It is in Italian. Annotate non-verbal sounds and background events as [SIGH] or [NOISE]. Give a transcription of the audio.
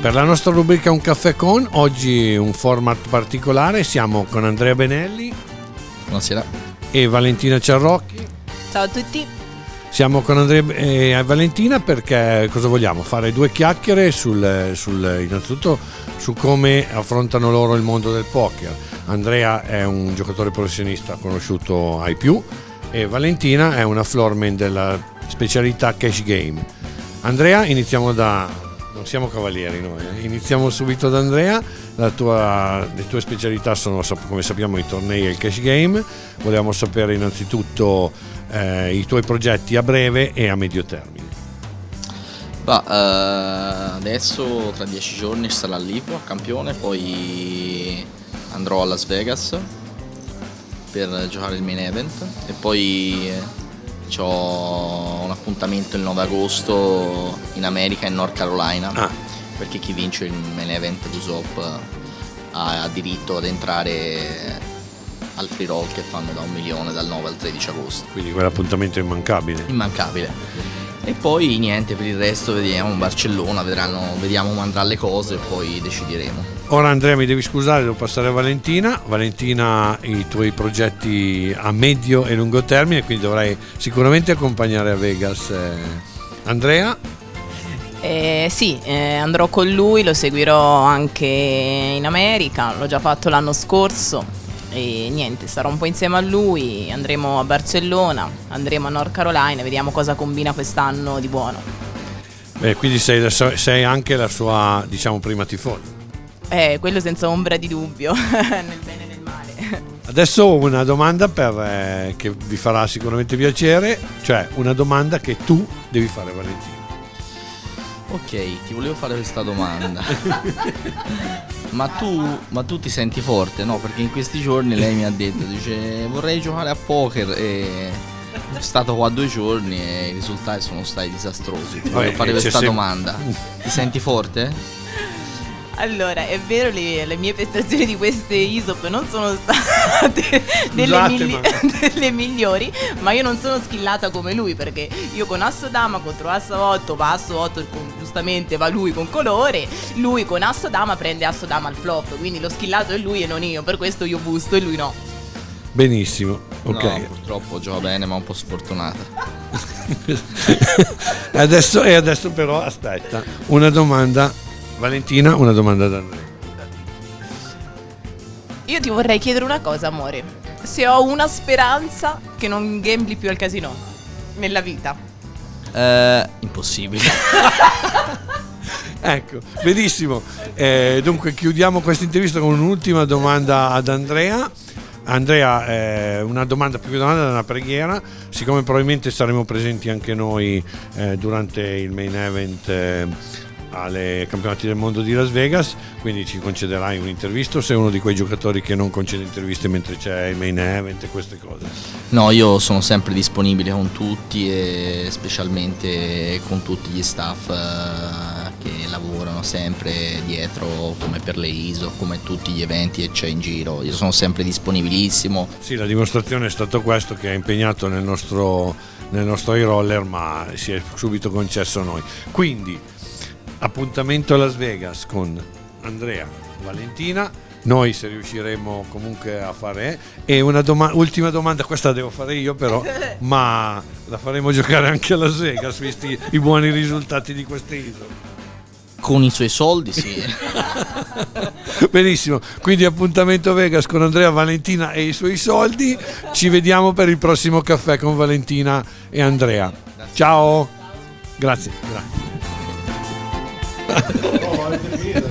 Per la nostra rubrica Un caffè con, oggi un format particolare, siamo con Andrea Benelli. Buonasera. E Valentina Ciarrocchi. Ciao a tutti. Siamo con Andrea e Valentina perché cosa vogliamo? Fare due chiacchiere sul, sul, innanzitutto su come affrontano loro il mondo del poker. Andrea è un giocatore professionista conosciuto ai più e Valentina è una floorman della specialità cash game. Andrea, iniziamo da non siamo cavalieri noi. Eh. Iniziamo subito da Andrea. Tua, le tue specialità sono, come sappiamo, i tornei e il cash game. Volevamo sapere innanzitutto eh, i tuoi progetti a breve e a medio termine. Bah, eh, adesso tra dieci giorni sarà l'Ipo a campione, poi andrò a Las Vegas per giocare il main event e poi eh, ho un appuntamento il 9 agosto in America, in North Carolina, ah. perché chi vince il main event d'Usop ha, ha diritto ad entrare al free roll che fanno da un milione dal 9 al 13 agosto. Quindi quell'appuntamento è immancabile. Immancabile. E poi niente, per il resto vediamo Barcellona, vedranno, vediamo come andrà le cose e poi decideremo. Ora Andrea mi devi scusare, devo passare a Valentina. Valentina, i tuoi progetti a medio e lungo termine, quindi dovrai sicuramente accompagnare a Vegas eh, Andrea. Eh, sì, eh, andrò con lui, lo seguirò anche in America, l'ho già fatto l'anno scorso e niente, sarò un po' insieme a lui, andremo a Barcellona, andremo a North Carolina, vediamo cosa combina quest'anno di buono. Beh, quindi sei, sei, anche la sua, diciamo, prima tifosa. Eh, quello senza ombra di dubbio, [LAUGHS] nel bene e nel male. Adesso una domanda per, eh, che vi farà sicuramente piacere, cioè una domanda che tu devi fare Valentino. Ok, ti volevo fare questa domanda. [LAUGHS] ma, tu, ma tu ti senti forte? No, perché in questi giorni lei mi ha detto, dice vorrei giocare a poker e è stato qua due giorni e i risultati sono stati disastrosi. Ti voglio fare questa domanda. [LAUGHS] Ti senti forte? Allora, è vero, le, le, mie prestazioni di queste ISOP non sono state [LAUGHS] delle, migli- [LAUGHS] delle, migliori, ma io non sono skillata come lui perché io con Asso Dama contro Asso 8 va Asso 8 con, giustamente va lui con colore, lui con Asso Dama prende Asso Dama al flop, quindi lo skillato è lui e non io, per questo io busto e lui no. Benissimo, ok. No, purtroppo gioca bene ma un po' sfortunata. [LAUGHS] adesso, e adesso però aspetta, una domanda Valentina, una domanda da Andrea. Io ti vorrei chiedere una cosa, amore. Se ho una speranza che non gambli più al casino nella vita. Eh, impossibile. [LAUGHS] ecco, benissimo. Eh, dunque chiudiamo questa intervista con un'ultima domanda ad Andrea. Andrea, eh, una domanda più che domanda da una preghiera, siccome probabilmente saremo presenti anche noi eh, durante il main event eh, alle campionati del mondo di Las Vegas, quindi ci concederai un'intervista o sei uno di quei giocatori che non concede interviste mentre c'è il main event e queste cose? No, io sono sempre disponibile con tutti e specialmente con tutti gli staff eh, che lavorano sempre dietro come per le ISO, come tutti gli eventi che c'è in giro, io sono sempre disponibilissimo. Sì, la dimostrazione è stato questo che è impegnato nel nostro, nel nostro roller ma si è subito concesso a noi. Quindi appuntamento a Las Vegas con Andrea, Valentina. Noi se riusciremo comunque a fare. E una doma- ultima domanda, questa la devo fare io però, [LAUGHS] ma la faremo giocare anche a Las Vegas, visti i buoni risultati di queste isole. Con i suoi soldi, sì. [LAUGHS] Benissimo, quindi appuntamento Vegas con Andrea Valentina e i suoi soldi. Ci vediamo per il prossimo caffè con Valentina e Andrea. Ciao. Grazie. Grazie. Ja, det blir det.